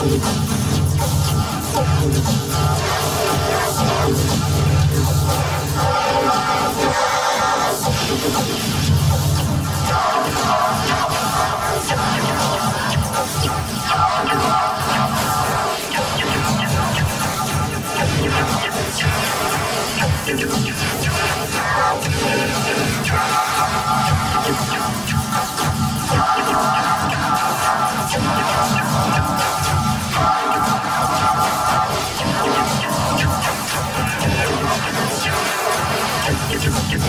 Oh, my God.